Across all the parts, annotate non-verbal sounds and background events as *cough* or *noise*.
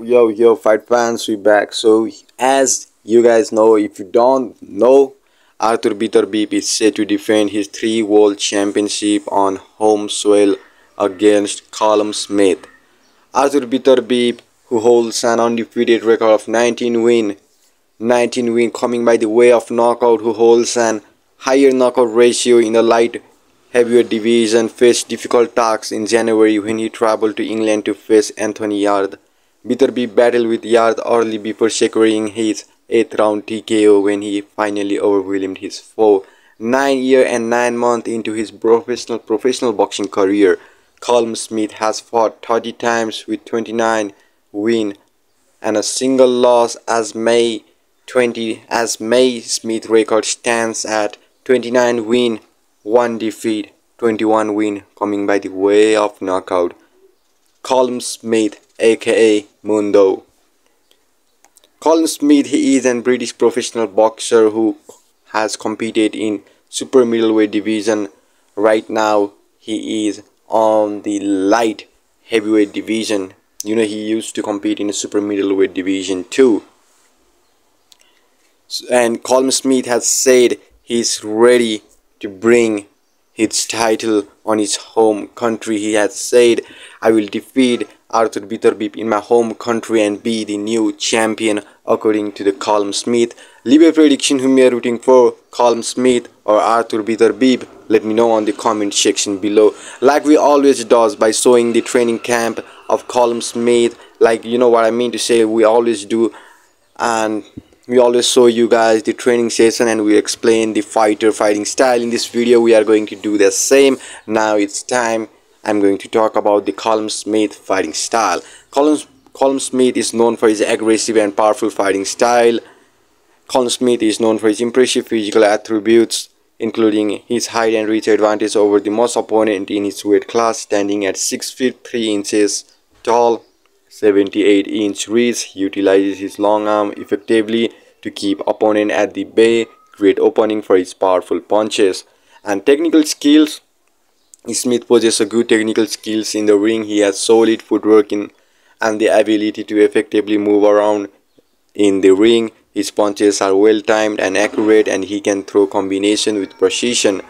Yo, yo, fight fans, we back. So, as you guys know, if you don't know, Arthur Beterbiev is set to defend his three world championship on home soil against Callum Smith. Arthur Beterbiev, who holds an undefeated record of 19 win, 19 win coming by the way of knockout, who holds an higher knockout ratio in the light heavyweight division, faced difficult tasks in January when he traveled to England to face Anthony Yarde. Beterbiev battled with Yarde early before securing his 8th round TKO when he finally overwhelmed his foe. 9 year and 9 months into his professional professional boxing career, Callum Smith has fought 30 times with 29 win and a single loss as May 20 as May Smith record stands at 29 win, 1 defeat, 21 win coming by the way of knockout. Callum Smith aka Mundo. Colin Smith he is a British professional boxer who has competed in super middleweight division. Right now he is on the light heavyweight division. You know he used to compete in the super middleweight division too. And Colin Smith has said he's ready to bring his title on his home country. He has said, I will defeat Arthur Beterbiev in my home country and be the new champion according to the Callum Smith. Leave a prediction whom you are rooting for, Callum Smith or Arthur Beterbiev. Let me know on the comment section below. Like we always does by showing the training camp of Callum Smith. Like you know what I mean to say, we always do. And we always show you guys the training session and we explain the fighter fighting style. In this video we are going to do the same. Now it's time I'm going to talk about the Callum Smith fighting style. Callum, Callum Smith is known for his aggressive and powerful fighting style. Callum Smith is known for his impressive physical attributes, including his height and reach advantage over the most opponent in his weight class, standing at 6 feet 3 inches tall, 78 inch reach, he utilizes his long arm effectively to keep opponent at the bay, create opening for his powerful punches. And technical skills Smith possesses good technical skills in the ring. He has solid footwork in, and the ability to effectively move around in the ring. His punches are well timed and accurate and he can throw combination with precision.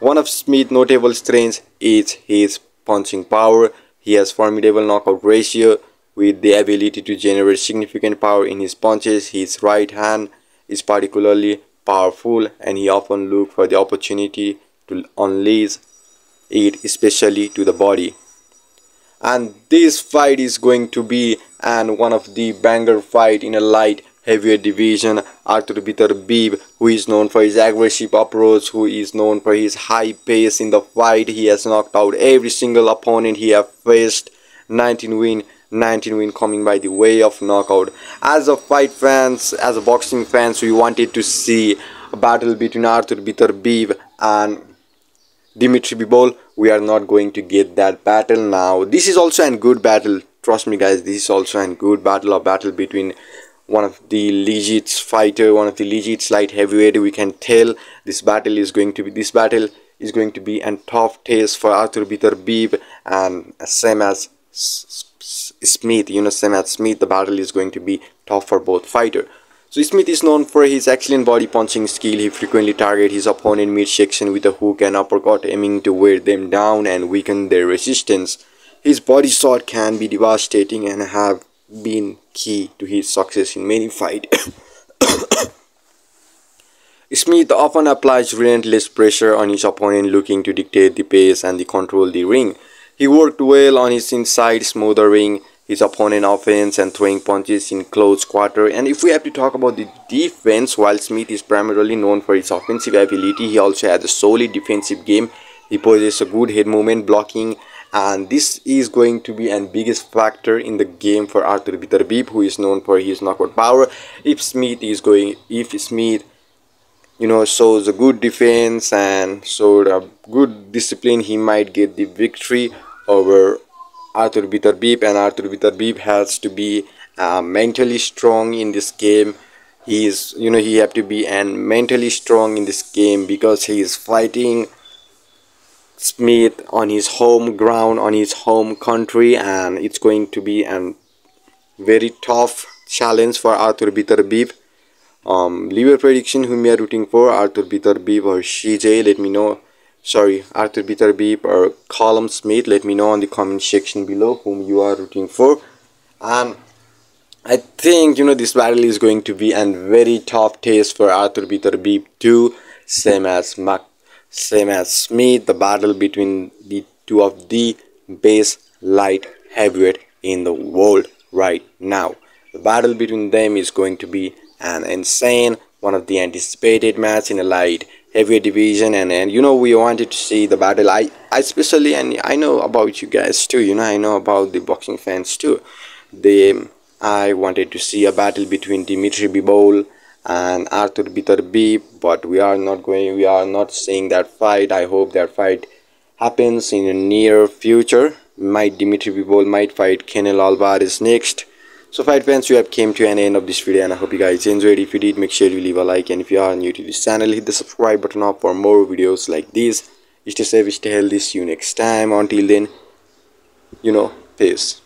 One of Smith's notable strengths is his punching power. He has formidable knockout ratio with the ability to generate significant power in his punches. His right hand is particularly powerful and he often looks for the opportunity to unleash it especially to the body. And this fight is going to be and one of the banger fight in a light heavyweight division. Arthur Beterbiev who is known for his aggressive approach who is known for his high pace in the fight. He has knocked out every single opponent he have faced. 19 win 19 win coming by the way of knockout. As a fight fans as a boxing fans we wanted to see a battle between Arthur Beterbiev and Dimitri Bivol we are not going to get that battle now. This is also a good battle. Trust me guys this is also a good battle or battle between one of the legit fighter one of the legit light heavyweight. We can tell this battle is going to be this battle is going to be a tough test for Arthur Beterbiev and same as Smith you know same as Smith the battle is going to be tough for both fighter so Smith is known for his excellent body punching skill. He frequently targets his opponent midsection with a hook and uppercut aiming to wear them down and weaken their resistance. His body shot can be devastating and have been key to his success in many fights. *coughs* Smith often applies relentless pressure on his opponent looking to dictate the pace and the control the ring. He worked well on his inside smothering his opponent offense and throwing punches in close quarter. And if we have to talk about the defense, while Smith is primarily known for his offensive ability, he also has a solid defensive game. He possesses a good head movement, blocking, and this is going to be an biggest factor in the game for Arthur Beterbiev, who is known for his knockout power. If Smith is going, if Smith you know shows a good defense and showed a good discipline he might get the victory over Arthur Beterbiev and Arthur Beterbiev has to be uh, mentally strong in this game he is you know he have to be and mentally strong in this game because he is fighting Smith on his home ground on his home country and it's going to be a very tough challenge for Arthur Beterbiev. Um, leave your prediction whom you are rooting for, Arthur Beterbiev or CJ. Let me know. Sorry, Arthur Beterbiev or Callum Smith. Let me know in the comment section below whom you are rooting for. And I think you know this battle is going to be a very tough test for Arthur Beterbiev too. Same as Mac, same as Smith. The battle between the two of the best light heavyweight in the world right now. The battle between them is going to be an insane, one of the anticipated match in a light heavyweight division and, and you know we wanted to see the battle. I, I especially and I know about you guys too you know I know about the boxing fans too. They I wanted to see a battle between Dimitri Bivol and Arthur Beterbiev but we are not going we are not seeing that fight. I hope that fight happens in the near future. Might Dimitri Bivol might fight Canelo Alvarez next so fight fans we have came to an end of this video and I hope you guys enjoyed. If you did make sure you leave a like and if you are new to this channel hit the subscribe button up for more videos like this stay safe stay healthy. See you next time. Until then you know peace